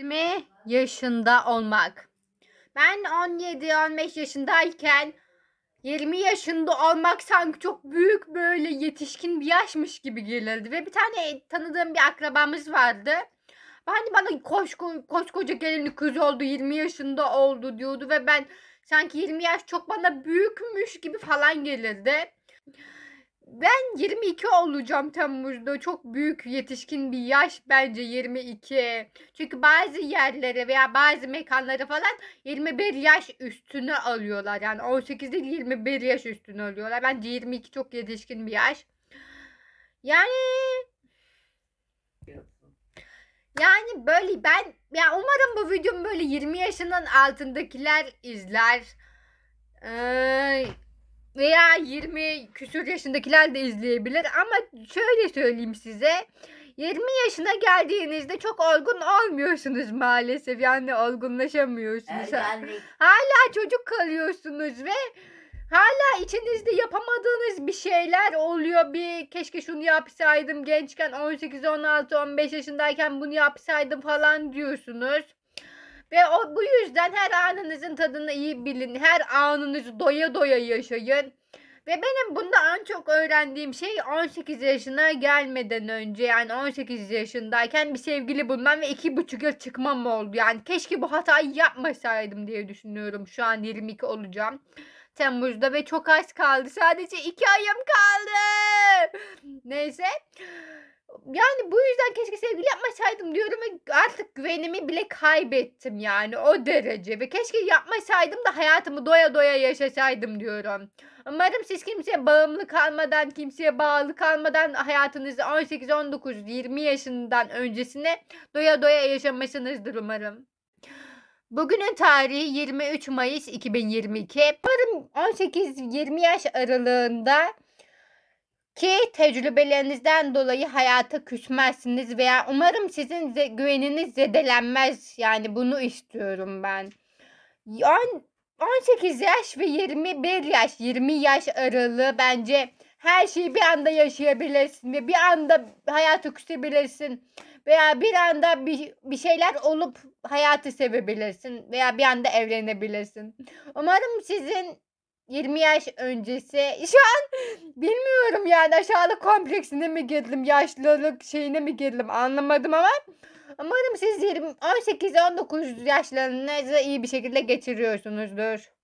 20 yaşında olmak. Ben 17-15 yaşındayken 20 yaşında olmak sanki çok büyük böyle yetişkin bir yaşmış gibi gelirdi. Ve bir tane tanıdığım bir akrabamız vardı. Hani bana koş, koskoca gelin kız oldu 20 yaşında oldu diyordu ve ben sanki 20 yaş çok bana büyükmüş gibi falan gelirdi. Ben 22 olacağım Temmuz'da. Çok büyük yetişkin bir yaş bence 22. Çünkü bazı yerlere veya bazı mekanlara falan 21 yaş üstünü alıyorlar. Yani 18 değil 21 yaş üstünü alıyorlar. Bence 22 çok yetişkin bir yaş. Yani yani böyle ben ya umarım bu videomu böyle 20 yaşının altındakiler izler. Ee, veya 20 küsur yaşındakiler de izleyebilir. Ama şöyle söyleyeyim size. 20 yaşına geldiğinizde çok olgun olmuyorsunuz maalesef. Yani olgunlaşamıyorsunuz. Ergenlik. hala çocuk kalıyorsunuz ve hala içinizde yapamadığınız bir şeyler oluyor. Bir keşke şunu yapsaydım gençken 18 16 15 yaşındayken bunu yapsaydım falan diyorsunuz ve o, bu yüzden her anınızın tadını iyi bilin. Her anınızı doya doya yaşayın. Ve benim bunda en çok öğrendiğim şey 18 yaşına gelmeden önce yani 18 yaşındayken bir sevgili bulmam ve 2,5 yıl çıkmam oldu. Yani keşke bu hatayı yapmasaydım diye düşünüyorum. Şu an 22 olacağım. Temmuz'da ve çok az kaldı. Sadece 2 ayım kaldı. Neyse. Yani bu yüzden keşke sevgili yapmasaydım diyorum ve artık güvenimi bile kaybettim yani o derece. Ve keşke yapmasaydım da hayatımı doya doya yaşasaydım diyorum. Umarım siz kimseye bağımlı kalmadan, kimseye bağlı kalmadan hayatınızı 18, 19, 20 yaşından öncesine doya doya yaşamışsınızdır umarım. Bugünün tarihi 23 Mayıs 2022. Umarım 18-20 yaş aralığında ki tecrübelerinizden dolayı hayata küsmezsiniz veya umarım sizin ze- güveniniz zedelenmez. Yani bunu istiyorum ben. On- 18 yaş ve 21 yaş, 20 yaş aralığı bence her şeyi bir anda yaşayabilirsin ve bir anda hayatı küsebilirsin veya bir anda bir, bir şeyler olup hayatı sevebilirsin veya bir anda evlenebilirsin. Umarım sizin 20 yaş öncesi şu an bilmiyorum yani aşağılık kompleksine mi girdim yaşlılık şeyine mi girdim anlamadım ama umarım siz 20 18-19 yaşlarınızı iyi bir şekilde geçiriyorsunuzdur.